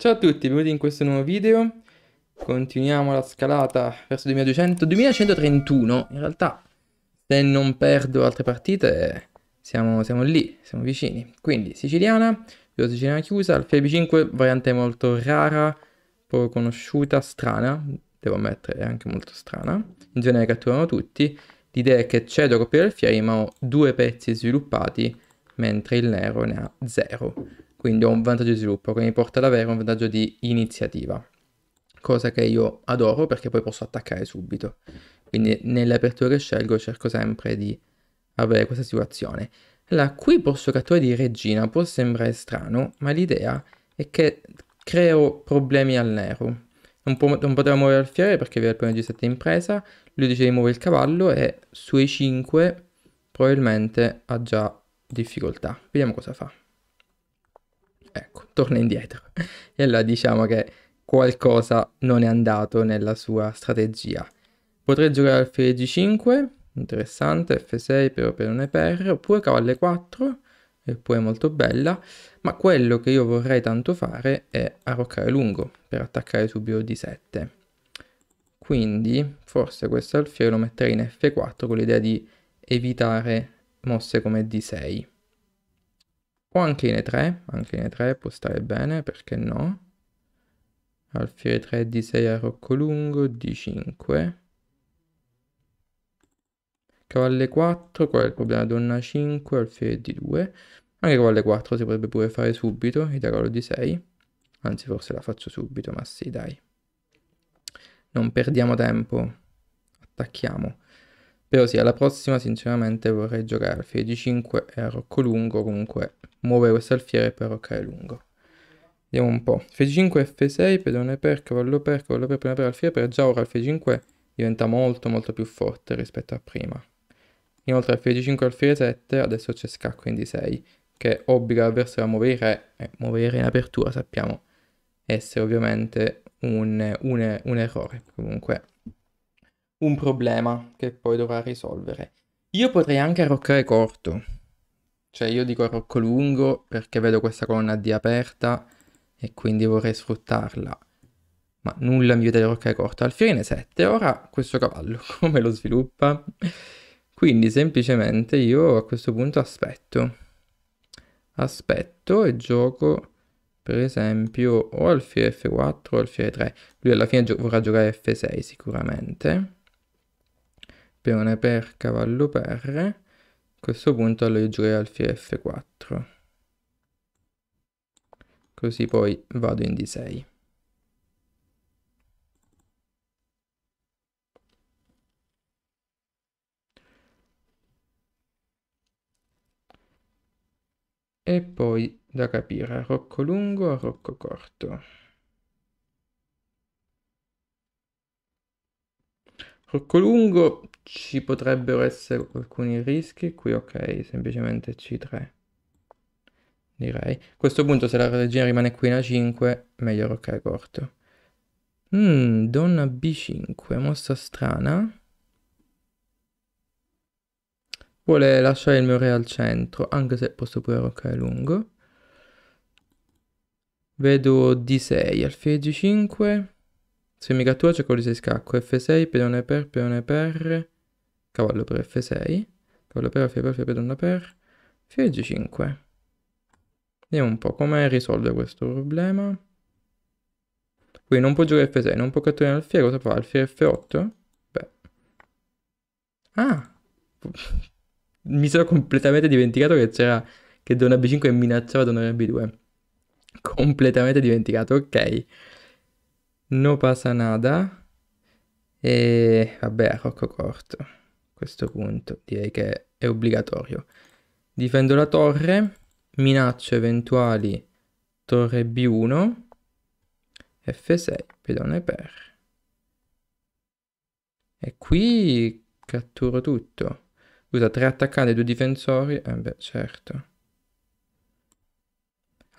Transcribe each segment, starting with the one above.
Ciao a tutti, benvenuti in questo nuovo video. Continuiamo la scalata verso 2200, 2131. In realtà, se non perdo altre partite, siamo, siamo lì, siamo vicini. Quindi, siciliana, io siciliana chiusa, alfa B5, variante molto rara, poco conosciuta, strana, devo ammettere, è anche molto strana. In genere catturano tutti. L'idea è che cedo coppia alfieri, ma ho due pezzi sviluppati, mentre il nero ne ha zero quindi ho un vantaggio di sviluppo che mi porta ad avere un vantaggio di iniziativa, cosa che io adoro perché poi posso attaccare subito. Quindi nelle aperture che scelgo cerco sempre di avere questa situazione. Allora, qui posso catturare di regina, può sembrare strano, ma l'idea è che creo problemi al nero. Non, può, non poteva muovere alfiere perché aveva il primo G7 in presa, lui dice di muovere il cavallo e sui 5 probabilmente ha già difficoltà. Vediamo cosa fa. Ecco, torna indietro. E allora diciamo che qualcosa non è andato nella sua strategia. Potrei giocare alfiere G5, interessante, F6 però per un EPR, oppure cavallo 4, e poi è molto bella, ma quello che io vorrei tanto fare è arroccare lungo, per attaccare subito D7. Quindi forse questo alfiere lo metterei in F4 con l'idea di evitare mosse come D6. O anche in E3, anche in E3 può stare bene, perché no? Alfiere 3, D6 a rocco lungo, D5. Cavalle 4, qual è il problema? Donna 5, alfiere D2. Anche cavalle 4 si potrebbe pure fare subito, il cavallo D6. Anzi, forse la faccio subito, ma sì, dai. Non perdiamo tempo. Attacchiamo. Però sì, alla prossima sinceramente vorrei giocare alfiere D5 e a rocco lungo, comunque muovere questo alfiere per arroccare lungo. Vediamo un po'. F5, F6, pedone per, cavallo per, cavallo per, pedone per, alfiere per. Già ora il F5 diventa molto molto più forte rispetto a prima. Inoltre alfiere G5 alfiere 7, adesso c'è scacco in D6, che obbliga l'avversario a muovere i re, e muovere in apertura sappiamo essere ovviamente un, un, un errore. Comunque un problema che poi dovrà risolvere. Io potrei anche arroccare corto. Cioè io dico arrocco lungo perché vedo questa colonna D aperta e quindi vorrei sfruttarla. Ma nulla mi vede arroccare corto. Alfiere 7. Ora questo cavallo come lo sviluppa? Quindi semplicemente io a questo punto aspetto. Aspetto e gioco per esempio o alfiere F4 o alfiere 3. Lui alla fine gio vorrà giocare F6 sicuramente peone per, cavallo per. A questo punto giocherei alfiere F4. Così poi vado in D6. E poi da capire, arrocco lungo, arrocco corto. Rocco lungo ci potrebbero essere alcuni rischi. Qui ok, semplicemente C3. Direi. A questo punto se la regina rimane qui in A5, meglio roccare corto. Mmm, donna B5, mossa strana. Vuole lasciare il mio re al centro, anche se posso pure roccare lungo. Vedo D6, alfiere G5. Se mi c'è quello di 6 scacco. F6, pedone per, pedone per. Cavallo per F6. Cavallo per, F per, F pedone per. Fiere G5. Vediamo un po' come risolve questo problema. Qui non può giocare F6, non può catturare alfiere. Cosa fa? Alfiere F8? Beh. Ah! mi sono completamente dimenticato che c'era... Che Donna B5 minacciava Donna B2. Completamente dimenticato, ok. No pasa nada. E vabbè, rocco corto. A questo punto direi che è obbligatorio. Difendo la torre, minaccio eventuali torre B1, F6, pedone per. E qui catturo tutto. Usa tre attaccanti e due difensori. Eh beh, certo.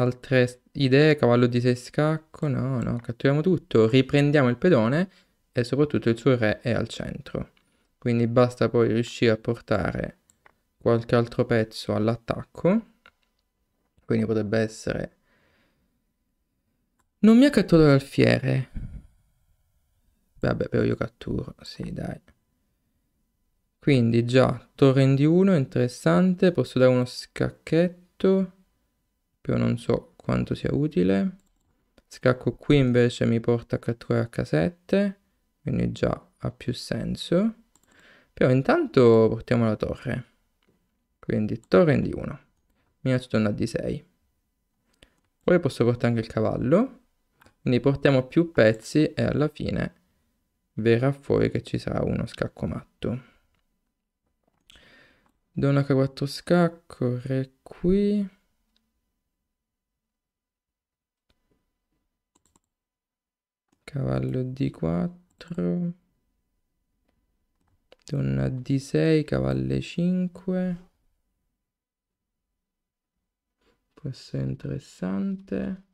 Altre idee, cavallo di 6 scacco, no, no, catturiamo tutto, riprendiamo il pedone e soprattutto il suo re è al centro. Quindi basta poi riuscire a portare qualche altro pezzo all'attacco. Quindi potrebbe essere Non mi ha catturato l'alfiere. Vabbè, però io catturo. Sì, dai. Quindi già, torre in D1, interessante. Posso dare uno scacchetto. Però non so quanto sia utile. Scacco qui invece mi porta a catturare H7. Quindi già ha più senso. Però intanto portiamo la torre. Quindi torre in D1. Minaccio donna D6. Poi posso portare anche il cavallo. Quindi portiamo più pezzi e alla fine verrà fuori che ci sarà uno scacco matto. Donna H4 scacco, re qui. Cavallo D4. Donna D6, cavallo 5. Può essere interessante.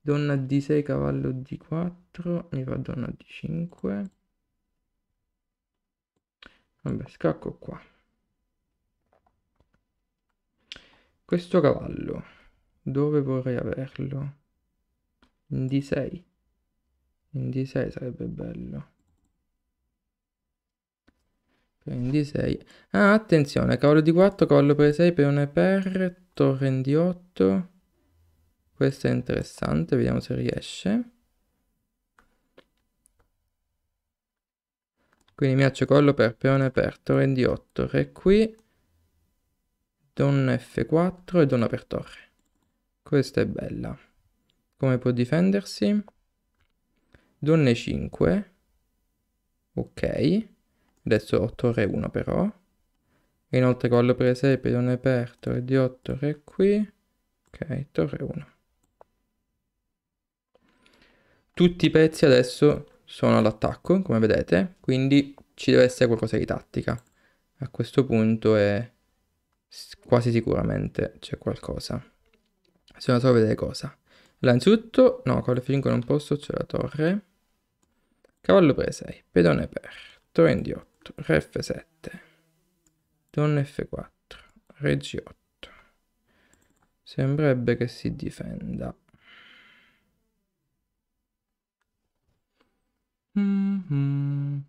Donna D6, cavallo D4. Mi fa donna D5. Vabbè, scacco qua. Questo cavallo, dove vorrei averlo? In D6. In D6 sarebbe bello. In D6. Ah, attenzione, cavallo D4, cavallo per 6, peone per, torre in D8. Questo è interessante, vediamo se riesce. Quindi miaccio collo per, peone per, torre in D8, re qui, donna F4 e donna per torre. Questa è bella. Come può difendersi? Donna E5. Ok. Adesso ho torre 1 però. E inoltre collo per 6, pedone per, torre D8, re qui. Ok, torre 1. Tutti i pezzi adesso sono all'attacco, come vedete, quindi ci deve essere qualcosa di tattica. A questo punto è quasi sicuramente c'è qualcosa. Bisogna solo vedere cosa. Innanzitutto, no, con F5 non posso, c'è la torre. Cavallo per 6, pedone per, torre in D8, re F7, donna F4, re G8. Sembrerebbe che si difenda. Mm -hmm.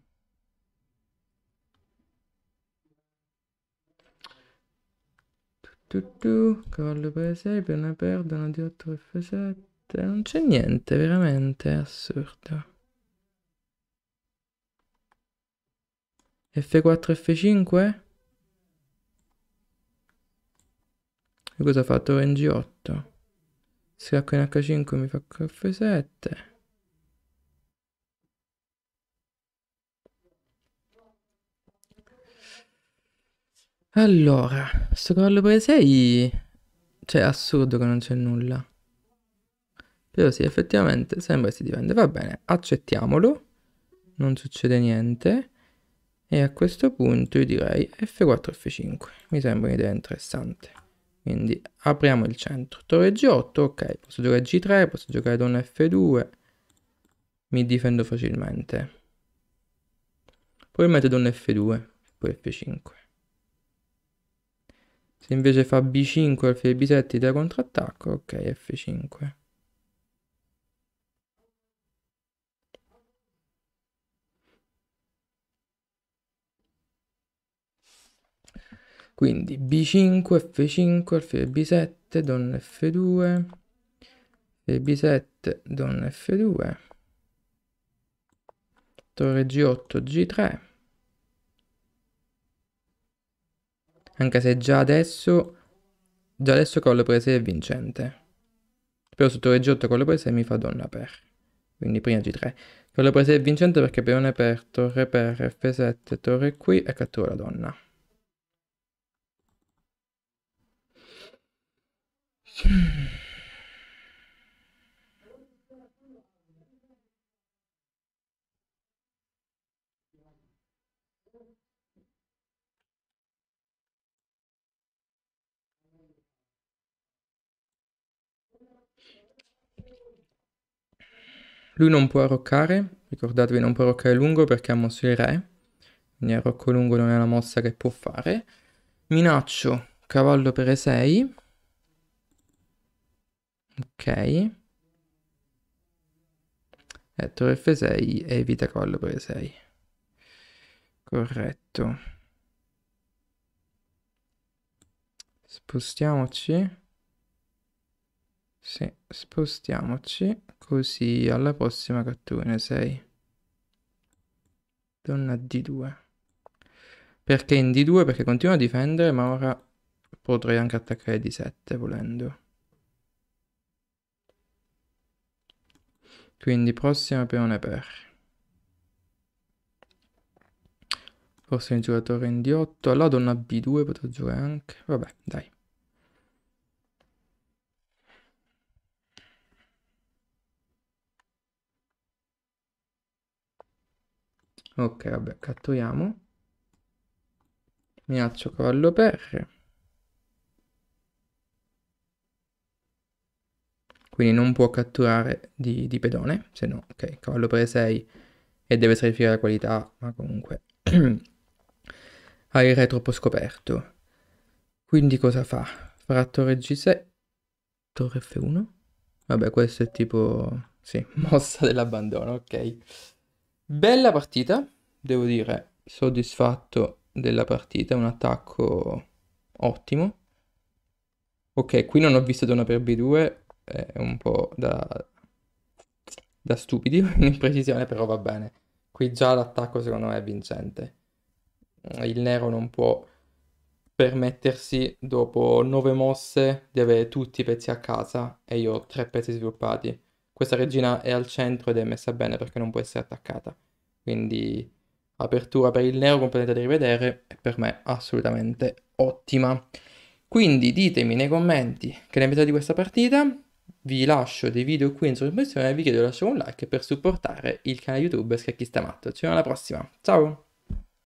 Cavallo per 6, piano perdono di 8 F7. Non c'è niente, veramente, assurdo. F4, F5? E cosa ha fatto? In G8. Scacco in H5 mi fa F7. Allora, sto cavallo per 6... Cioè, è assurdo che non c'è nulla. Però sì, effettivamente sembra si difende. Va bene, accettiamolo. Non succede niente. E a questo punto io direi F4, F5. Mi sembra un'idea interessante. Quindi apriamo il centro. Torre G8, ok. Posso giocare G3, posso giocare donna F2. Mi difendo facilmente. Poi metto donna F2, poi F5. Se invece fa B5 alfiere B7 da contrattacco, ok, F5. Quindi B5, F5, alfiere B7, donna F2, e B7, donna F2, torre G8, G3, Anche se già adesso, già adesso con le prese è vincente. Però su torre G8 con le prese mi fa donna per. Quindi prima G3. Con le prese è vincente perché peone per, torre per, F7, torre qui e cattura la donna. Lui non può arroccare, ricordatevi non può arroccare lungo perché ha mosso il re, quindi arrocco lungo non è una mossa che può fare. Minaccio cavallo per E6. Ok. Torre F6 evita cavallo per 6. Corretto. Spostiamoci. Sì, spostiamoci. Così alla prossima cattura ne 6. Donna D2. Perché in D2? Perché continua a difendere, ma ora potrei anche attaccare D7 volendo. Quindi prossima peone per. Forse il giocatore in D8. Allora donna B2 potrà giocare anche. Vabbè, dai. Ok, vabbè, catturiamo. Minaccio cavallo per. Quindi non può catturare di, di pedone, se no, ok, cavallo per 6 e deve sacrificare la qualità, ma comunque ha il re troppo scoperto. Quindi cosa fa? Farà torre G6, torre F1? Vabbè, questo è tipo, sì, mossa dell'abbandono, ok. Bella partita, devo dire, soddisfatto della partita, un attacco ottimo. Ok, qui non ho visto donna per B2, è un po' da, da stupidi in precisione, però va bene. Qui già l'attacco secondo me è vincente. Il nero non può permettersi dopo nove mosse di avere tutti i pezzi a casa e io ho tre pezzi sviluppati. Questa regina è al centro ed è messa bene perché non può essere attaccata. Quindi apertura per il nero completamente da rivedere è per me assolutamente ottima. Quindi ditemi nei commenti che ne pensate di questa partita vi lascio dei video qui in sovraimpressione e vi chiedo di lasciare un like per supportare il canale YouTube Scacchista Matto. Ci vediamo alla prossima, ciao!